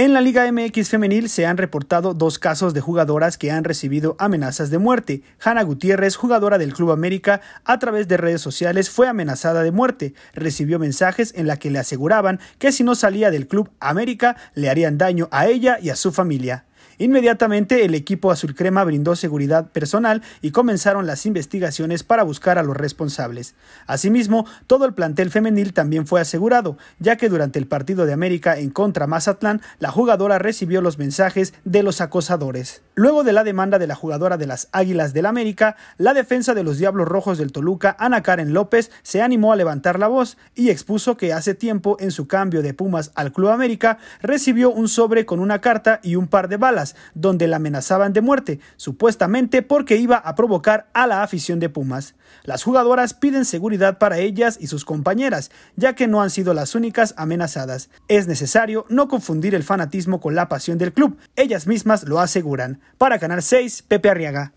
En la Liga MX femenil se han reportado dos casos de jugadoras que han recibido amenazas de muerte. Hanna Gutiérrez, jugadora del Club América, a través de redes sociales fue amenazada de muerte. Recibió mensajes en la que le aseguraban que si no salía del Club América le harían daño a ella y a su familia. Inmediatamente el equipo azul crema brindó seguridad personal y comenzaron las investigaciones para buscar a los responsables. Asimismo, todo el plantel femenil también fue asegurado, ya que durante el partido de América en contra Mazatlán, la jugadora recibió los mensajes de los acosadores. Luego de la demanda de la jugadora de las Águilas del América, la defensa de los Diablos Rojos del Toluca, Ana Karen López, se animó a levantar la voz y expuso que hace tiempo en su cambio de Pumas al Club América recibió un sobre con una carta y un par de donde la amenazaban de muerte, supuestamente porque iba a provocar a la afición de Pumas. Las jugadoras piden seguridad para ellas y sus compañeras, ya que no han sido las únicas amenazadas. Es necesario no confundir el fanatismo con la pasión del club, ellas mismas lo aseguran. Para Canal 6, Pepe Arriaga.